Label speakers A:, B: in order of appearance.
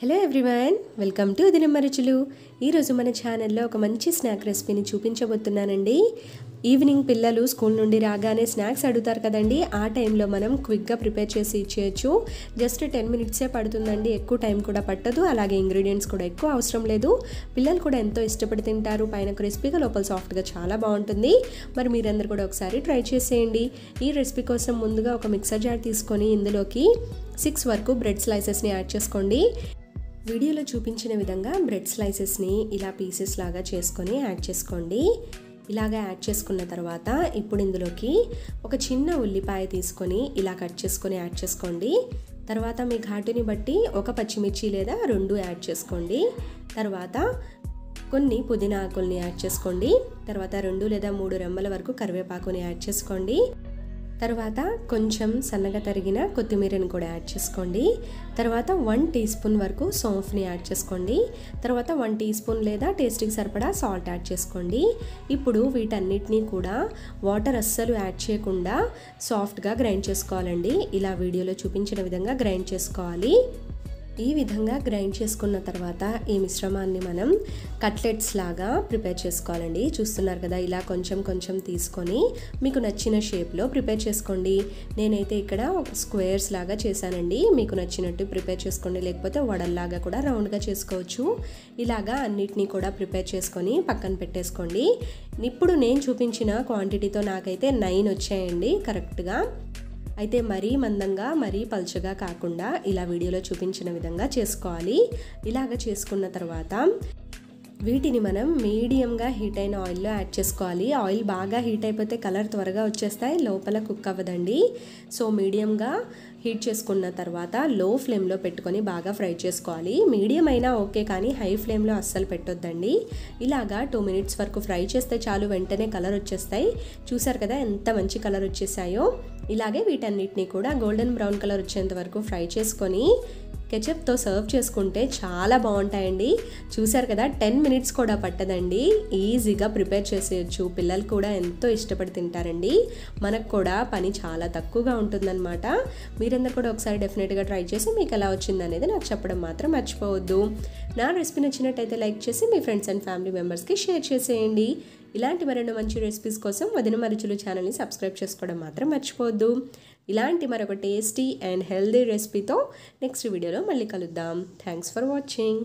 A: Hello everyone welcome to ఉదినమ్మ రుచులు ఈరోజు మన ఛానల్లో ఒక మంచి స్నాక్ రెసిపీని చూపించబోతున్నానండి. ఈవినింగ్ పిల్లలు స్కూల్ నుండి రాగానే స్నాక్స్ అడుగుతారు కదండి. ఆ టైంలో మనం క్విక్గా ప్రిపేర్ చేసి ఇచ్చేయచ్చు. జస్ట్ టెన్ మినిట్సే పడుతుందండి. ఎక్కువ టైం కూడా పట్టదు. అలాగే ఇంగ్రీడియంట్స్ కూడా ఎక్కువ అవసరం లేదు. పిల్లలు కూడా ఎంతో ఇష్టపడి తింటారు. పైన క్రిస్పీగా లోపల సాఫ్ట్గా చాలా బాగుంటుంది. మరి మీరందరూ కూడా ఒకసారి ట్రై చేసేయండి. ఈ రెసిపీ కోసం ముందుగా ఒక మిక్సర్ జార్ తీసుకొని ఇందులోకి సిక్స్ వరకు బ్రెడ్ స్లైసెస్ని యాడ్ చేసుకోండి. వీడియోలో చూపించిన విధంగా బ్రెడ్ స్లైసెస్ని ఇలా పీసెస్ లాగా చేసుకొని యాడ్ చేసుకోండి. ఇలాగా యాడ్ చేసుకున్న తర్వాత ఇప్పుడు ఇందులోకి ఒక చిన్న ఉల్లిపాయ తీసుకొని ఇలా కట్ చేసుకొని యాడ్ చేసుకోండి. తర్వాత మీ ఘాటుని బట్టి ఒక పచ్చిమిర్చి లేదా రెండు యాడ్ చేసుకోండి. తర్వాత కొన్ని పుదీనా ఆకుల్ని యాడ్ చేసుకోండి. తర్వాత రెండు లేదా మూడు రెమ్మల వరకు కరివేపాకుని యాడ్ చేసుకోండి. తర్వాత కొంచెం సన్నగా తరిగిన కొత్తిమీరని కూడా యాడ్ చేసుకోండి. తర్వాత వన్ టీ స్పూన్ వరకు సోంఫ్ని యాడ్ చేసుకోండి. తర్వాత వన్ టీ స్పూన్ లేదా టేస్ట్కి సరిపడా సాల్ట్ యాడ్ చేసుకోండి. ఇప్పుడు వీటన్నిటినీ కూడా వాటర్ అస్సలు యాడ్ చేయకుండా సాఫ్ట్గా గ్రైండ్ చేసుకోవాలండి. ఇలా వీడియోలో చూపించిన విధంగా గ్రైండ్ చేసుకోవాలి. ఈ విధంగా గ్రైండ్ చేసుకున్న తర్వాత ఈ మిశ్రమాన్ని మనం కట్లెట్స్ లాగా ప్రిపేర్ చేసుకోవాలండి. చూస్తున్నారు కదా ఇలా కొంచెం కొంచెం తీసుకొని మీకు నచ్చిన షేప్లో ప్రిపేర్ చేసుకోండి. నేనైతే ఇక్కడ స్క్వేర్స్ లాగా చేశానండి. మీకు నచ్చినట్టు ప్రిపేర్ చేసుకోండి. లేకపోతే వడల్లాగా కూడా రౌండ్గా చేసుకోవచ్చు. ఇలాగా అన్నిటినీ కూడా ప్రిపేర్ చేసుకొని పక్కన పెట్టేసుకోండి. ఇప్పుడు నేను చూపించిన క్వాంటిటీతో నాకైతే నైన్ వచ్చాయండి కరెక్ట్గా. అయితే మరీ మందంగా మరీ పలుచగా కాకుండా ఇలా వీడియోలో చూపించిన విధంగా చేసుకోవాలి. ఇలాగ చేసుకున్న తర్వాత వీటిని మనం మీడియంగా హీట్ అయిన ఆయిల్లో యాడ్ చేసుకోవాలి. ఆయిల్ బాగా హీట్ అయిపోతే కలర్ త్వరగా వచ్చేస్తాయి. లోపల కుక్ అవ్వదండి. సో మీడియంగా హీట్ చేసుకున్న తర్వాత లో ఫ్లేమ్లో పెట్టుకొని బాగా ఫ్రై చేసుకోవాలి. మీడియం అయినా ఓకే కానీ హై ఫ్లేమ్లో అస్సలు పెట్టొద్దండి. ఇలాగా టూ మినిట్స్ వరకు ఫ్రై చేస్తే చాలు వెంటనే కలర్ వచ్చేస్తాయి. చూసారు కదా ఎంత మంచి కలర్ వచ్చేసాయో. ఇలాగే వీటన్నిటిని కూడా గోల్డెన్ బ్రౌన్ కలర్ వచ్చేంత వరకు ఫ్రై చేసుకొని కెచప్తో సర్వ్ చేసుకుంటే చాలా బాగుంటాయండి. చూసారు కదా టెన్ మినిట్స్ కూడా పట్టదండి. ఈజీగా ప్రిపేర్ చేసేయచ్చు. పిల్లలు కూడా ఎంతో ఇష్టపడి తింటారండి. మనకు కూడా పని చాలా తక్కువగా ఉంటుందన్నమాట. మీరందరూ కూడా ఒకసారి డెఫినెట్గా ట్రై చేసి మీకు ఎలా వచ్చింది అనేది నాకు చెప్పడం మాత్రం మర్చిపోవద్దు. నా రెసిపీ నచ్చినట్టయితే లైక్ చేసి మీ ఫ్రెండ్స్ అండ్ ఫ్యామిలీ మెంబర్స్కి షేర్ చేసేయండి. ఇలాంటి మరెన్నో మంచి రెసిపీస్ కోసం వదిన మరుచులు ఛానల్ని సబ్స్క్రైబ్ చేసుకోవడం మాత్రం మర్చిపోవద్దు. ఇలాంటి మరొక టేస్టీ అండ్ హెల్దీ రెసిపీతో నెక్స్ట్ వీడియోలో మళ్ళీ కలుద్దాం. Thanks for watching